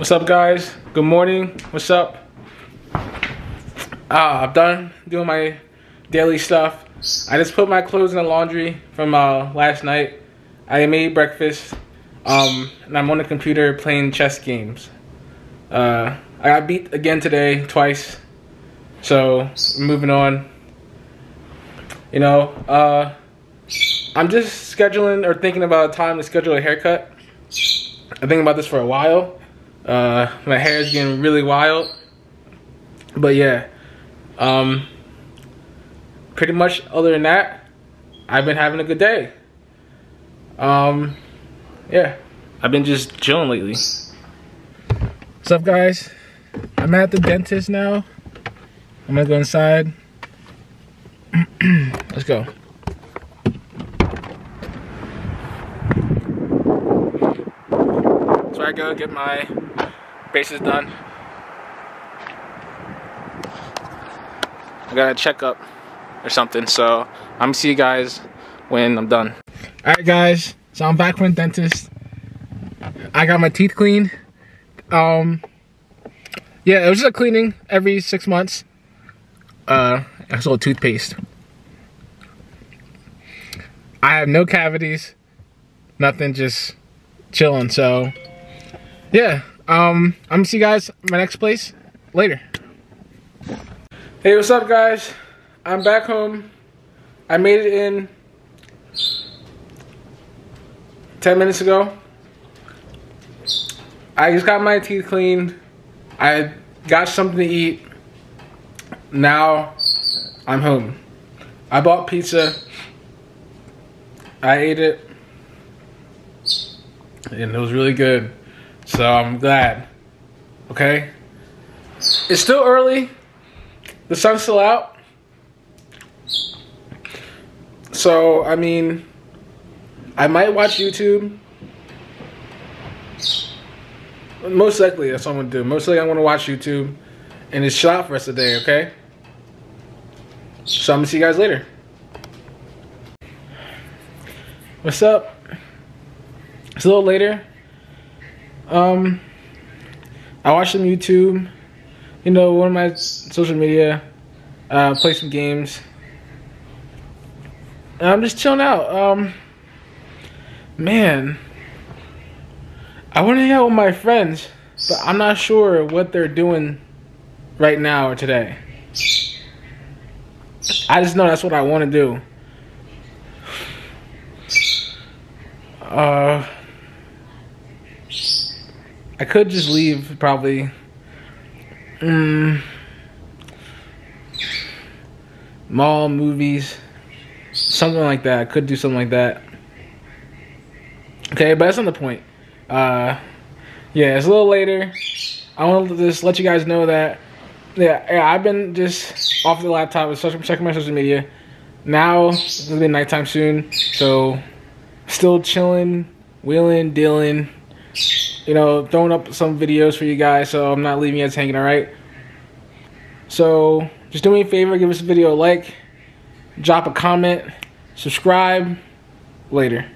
What's up, guys? Good morning. What's up? Uh, I'm done doing my daily stuff. I just put my clothes in the laundry from uh, last night. I made breakfast, um, and I'm on the computer playing chess games. Uh, I got beat again today, twice. So, moving on. You know, uh, I'm just scheduling or thinking about a time to schedule a haircut. I've been thinking about this for a while. Uh, my hair is getting really wild. But yeah, um, pretty much other than that, I've been having a good day. Um, yeah, I've been just chilling lately. What's up, guys? I'm at the dentist now. I'm gonna go inside. Let's go. So I go get my braces done. I got a checkup or something, so I'm gonna see you guys when I'm done. All right, guys. So I'm back from the dentist. I got my teeth cleaned. Um, yeah, it was just a cleaning every six months. Uh, I sold toothpaste. I have no cavities, nothing, just chilling. So, yeah, um, I'm gonna see you guys my next place later. Hey, what's up, guys? I'm back home. I made it in 10 minutes ago. I just got my teeth cleaned. I got something to eat. Now I'm home. I bought pizza. I ate it. And it was really good. So I'm glad. Okay? It's still early. The sun's still out. So, I mean, I might watch YouTube. Most likely, that's what I'm gonna do. Most likely, I'm gonna watch YouTube and it's shot for us today, okay? So, I'm gonna see you guys later. What's up? It's a little later. Um, I watched some YouTube. You know, one of my social media. Uh, play some games. And I'm just chilling out. Um, man, I want to hang out with my friends, but I'm not sure what they're doing right now or today. I just know that's what I want to do. Uh, I could just leave probably. Mm, mall, movies, something like that. I could do something like that. Okay, but that's not the point. Uh, yeah, it's a little later. I want to just let you guys know that, yeah, yeah I've been just off the laptop, checking my social media. Now, to be nighttime soon, so still chilling, wheeling, dealing, you know, throwing up some videos for you guys, so I'm not leaving you guys hanging, alright? So, just do me a favor, give this video a like, drop a comment, subscribe, later.